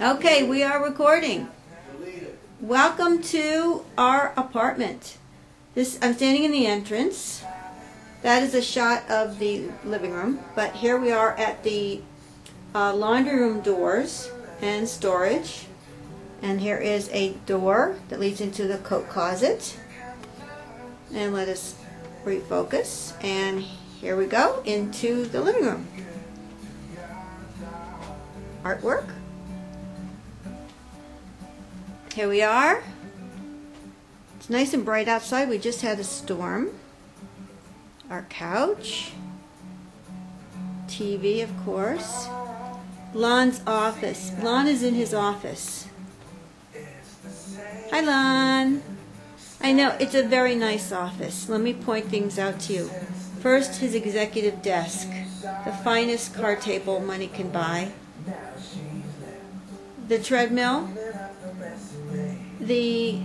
Okay, we are recording. Welcome to our apartment. This I'm standing in the entrance. That is a shot of the living room, but here we are at the uh, laundry room doors and storage. And here is a door that leads into the coat closet. And let us refocus. And here we go into the living room. Artwork. Here we are. It's nice and bright outside. We just had a storm. Our couch. TV, of course. Lon's office. Lon is in his office. Hi, Lon. I know, it's a very nice office. Let me point things out to you. First, his executive desk. The finest card table money can buy. The treadmill. The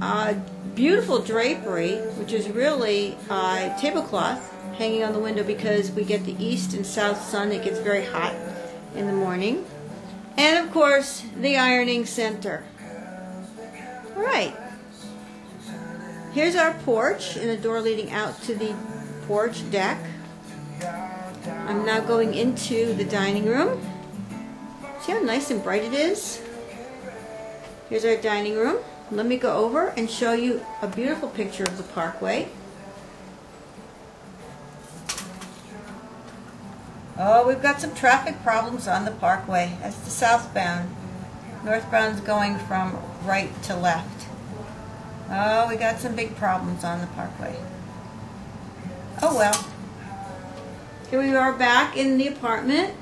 uh, beautiful drapery, which is really uh, tablecloth hanging on the window because we get the east and south sun. It gets very hot in the morning. And of course, the ironing center. All right. Here's our porch and a door leading out to the porch deck. I'm now going into the dining room. See how nice and bright it is? Here's our dining room. Let me go over and show you a beautiful picture of the parkway. Oh, we've got some traffic problems on the parkway. That's the southbound. Northbound's going from right to left. Oh, we got some big problems on the parkway. Oh well. Here we are back in the apartment.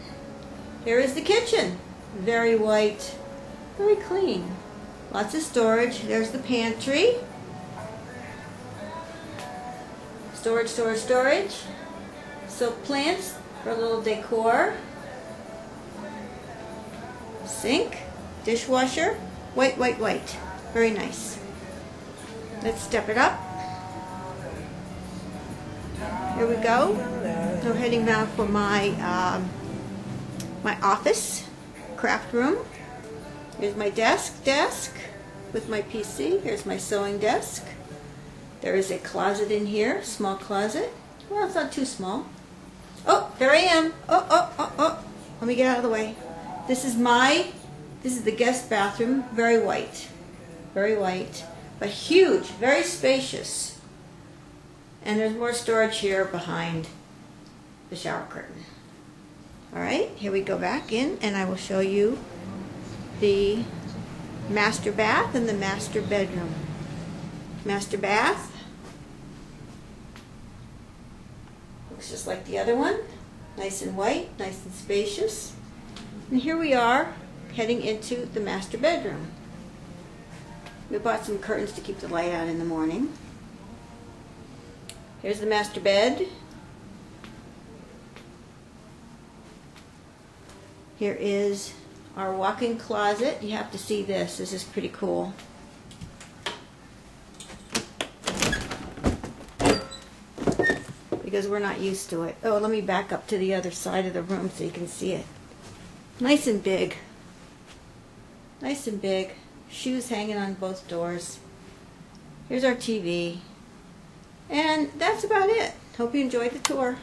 Here is the kitchen. Very white, very clean. Lots of storage. There's the pantry. Storage, storage, storage. So plants for a little decor. Sink, dishwasher, white, white, white. Very nice. Let's step it up. Here we go. We're heading now for my um, my office, craft room. Here's my desk, desk with my PC. Here's my sewing desk. There is a closet in here, small closet. Well, it's not too small. Oh, there I am. Oh, oh, oh, oh. Let me get out of the way. This is my, this is the guest bathroom. Very white. Very white. But huge, very spacious. And there's more storage here behind the shower curtain. All right, here we go back in and I will show you the master bath and the master bedroom. Master bath. Looks just like the other one. Nice and white, nice and spacious. And here we are heading into the master bedroom. We bought some curtains to keep the light out in the morning. Here's the master bed. Here is our walk-in closet. You have to see this. This is pretty cool. Because we're not used to it. Oh, let me back up to the other side of the room so you can see it. Nice and big. Nice and big. Shoes hanging on both doors. Here's our TV. And that's about it. Hope you enjoyed the tour.